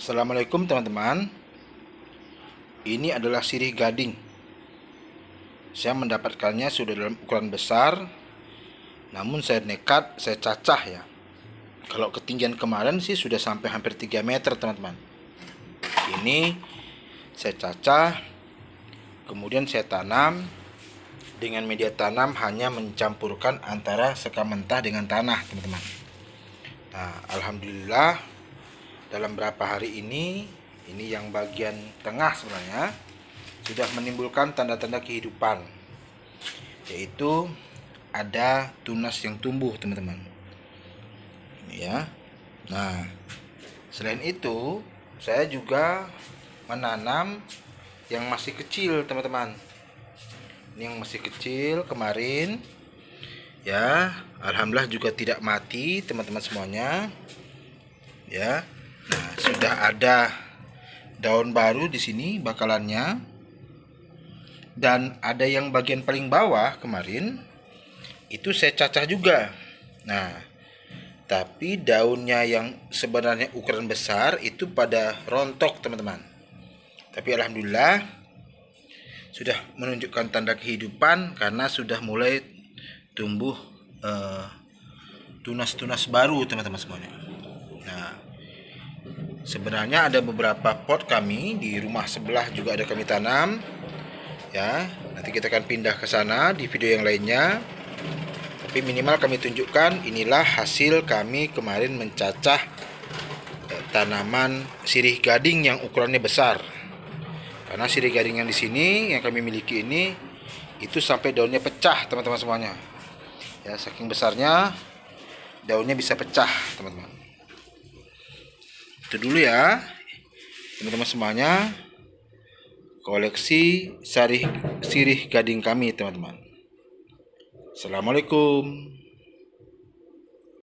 Assalamualaikum teman-teman. Ini adalah sirih gading. Saya mendapatkannya sudah dalam ukuran besar Namun saya nekat, saya cacah ya. Kalau ketinggian kemarin sih sudah sampai hampir 3 meter teman-teman. Ini saya cacah Kemudian saya tanam. Dengan media tanam hanya mencampurkan antara sekam mentah dengan tanah teman-teman. Nah Alhamdulillah dalam berapa hari ini ini yang bagian tengah sebenarnya sudah menimbulkan tanda-tanda kehidupan. Yaitu ada tunas yang tumbuh teman-teman. Ya. Nah selain itu saya juga menanam yang masih kecil teman-teman. Ini yang masih kecil kemarin. Ya alhamdulillah juga tidak mati teman-teman semuanya. Ya Nah, sudah ada daun baru di sini bakalannya. Dan ada yang bagian paling bawah kemarin itu saya cacah juga. Nah, tapi daunnya yang sebenarnya ukuran besar itu pada rontok, teman-teman. Tapi alhamdulillah sudah menunjukkan tanda kehidupan karena sudah mulai tumbuh tunas tunas-tunas baru, teman-teman semuanya. Nah, Sebenarnya ada beberapa pot kami di rumah sebelah juga ada kami tanam. Ya, nanti kita akan pindah ke sana di video yang lainnya. Tapi minimal kami tunjukkan inilah hasil kami kemarin mencacah eh, tanaman sirih gading yang ukurannya besar. Karena sirih gading yang di sini yang kami miliki ini itu sampai daunnya pecah, teman-teman semuanya. Ya, saking besarnya daunnya bisa pecah, teman-teman itu dulu ya teman-teman semuanya. Koleksi sarih sirih gading kami teman-teman. Assalamualaikum